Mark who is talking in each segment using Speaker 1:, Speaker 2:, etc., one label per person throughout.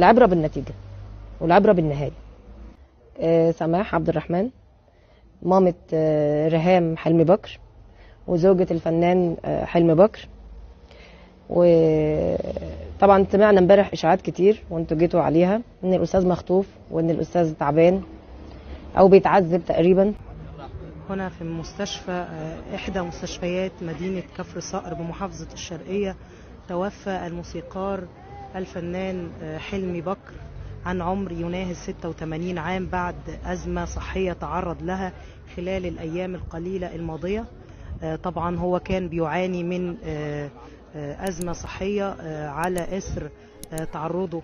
Speaker 1: العبرة بالنتيجة والعبرة بالنهاية. آه، سماح عبد الرحمن مامة آه، ريهام حلمي بكر وزوجة الفنان آه، حلمي بكر. وطبعا سمعنا امبارح إشاعات كتير وانتوا جيتوا عليها إن الأستاذ مخطوف وإن الأستاذ تعبان أو بيتعذب تقريبا.
Speaker 2: هنا في مستشفى آه، إحدى مستشفيات مدينة كفر صقر بمحافظة الشرقية توفى الموسيقار الفنان آه، حلمي بكر عن عمر يناهز 86 عام بعد أزمة صحية تعرض لها خلال الأيام القليلة الماضية. آه، طبعا هو كان بيعاني من آه، أزمة صحية على إثر تعرضه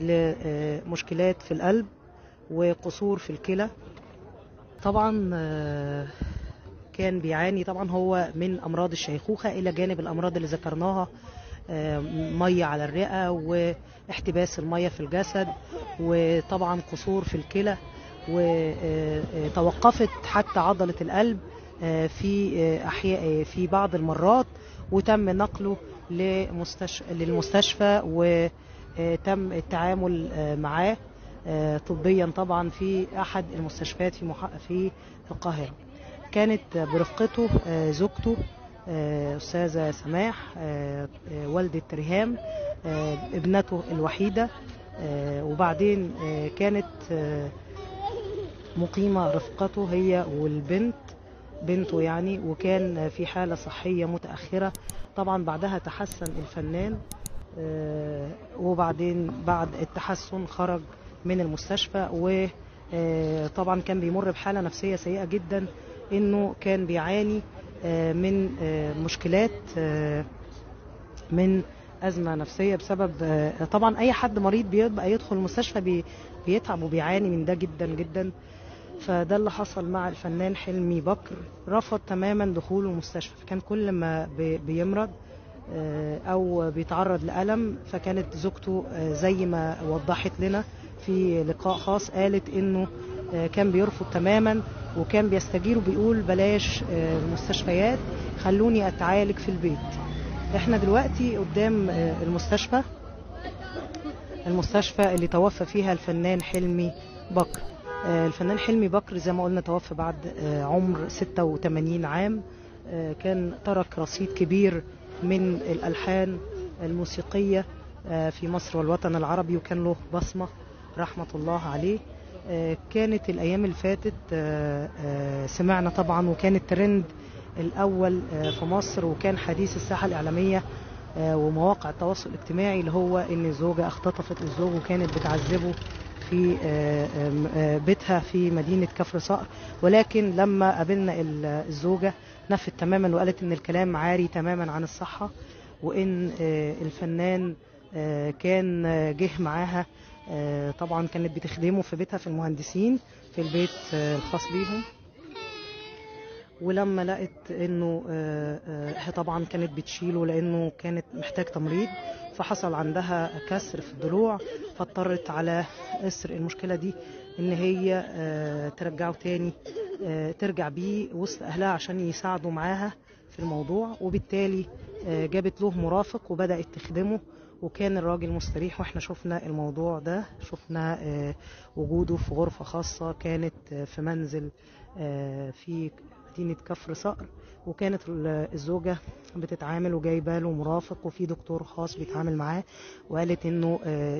Speaker 2: لمشكلات في القلب وقصور في الكلى. طبعا كان بيعاني. طبعا هو من أمراض الشيخوخة إلى جانب الأمراض اللي ذكرناها مية على الرئة واحتباس المية في الجسد وطبعا قصور في الكلى وتوقفت حتى عضلة القلب آه، في آه، أحياء في بعض المرات وتم نقله لمستشفى للمستشفى وتم التعامل آه، معاه آه، طبيا طبعا في أحد المستشفيات في. في القاهرة كانت برفقته آه، زوجته آه، أستاذة سماح آه، آه، والدة ريهام ابنته الوحيدة آه، وبعدين كانت مقيمة رفقته هي والبنت بنته يعني وكان في حالة صحية متأخرة. طبعا بعدها تحسن الفنان وبعدين بعد التحسن خرج من المستشفى وطبعا كان بيمر بحالة نفسية سيئة جدا إنه كان بيعاني. من آه، مشكلات آه، من أزمة نفسية بسبب آه، طبعا أي حد مريض بيبقى يدخل المستشفى بي- بيتعب وبيعاني من ده جدا جدا. فده اللي حصل مع الفنان حلمي بكر. رفض تماما دخوله المستشفى. كان كل ما بي- بيمرض آه، أو بيتعرض لألم فكانت زوجته آه، زي ما وضحت لنا في لقاء خاص قالت إنه آه، كان بيرفض تماما. وكان بيستجير وبيقول بلاش آه، المستشفيات خلوني أتعالج في البيت. إحنا دلوقتي قدام آه، المستشفى المستشفى اللي توفى فيها الفنان حلمي بكر. آه، الفنان حلمي بكر زي ما قلنا توفى بعد عمر 86 عام. كان ترك رصيد كبير من الألحان الموسيقية في مصر والوطن العربي وكان له بصمة رحمة الله عليه. كانت الأيام اللي فاتت آه، آه، سمعنا طبعا وكان الترند الأول آه، في مصر وكان حديث الساحة الإعلامية آه، ومواقع التواصل الاجتماعي اللي هو إن الزوجه اختطفت الزوج وكانت بتعذبه في آه، آه، بيتها في مدينة كفر صقر. ولكن لما قابلنا ال- الزوجة نفت تماما وقالت إن الكلام عاري تماما عن الصحة وإن آه، الفنان آه، كان آه، جه معاها آه، طبعا كانت بتخدمه في بيتها في المهندسين في البيت آه، الخاص بيهم. ولما لقت إنه آه، آه، هي طبعا كانت بتشيله لأنه كانت محتاج تمريض فحصل عندها كسر في الضلوع فاضطرت على اثر المشكلة دي إن هي آه، ترجعه تاني آه، ترجع بيه وسط أهلها عشان يساعدوا معاها في الموضوع. وبالتالي آه، جابت له مرافق وبدأت تخدمه وكان الراجل مستريح وإحنا شفنا الموضوع ده شفنا آه، وجوده في غرفة خاصة كانت آه، في منزل آه، في مدينة كفر صقر وكانت ال- الزوجة بتتعامل وجايبة له مرافق وفي دكتور خاص بيتعامل معاه وقالت إنه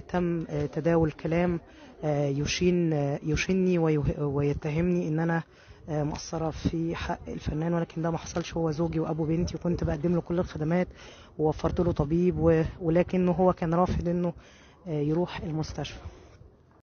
Speaker 2: تم تداول كلام يشين يشني ويتهمني إن أنا آه، مقصرة في حق الفنان ولكن ده ما حصلش. هو زوجي وأبو بنتي وكنت بقدم له كل الخدمات ووفرت له طبيب ولكنه هو كان رافض إنه آه، يروح المستشفى.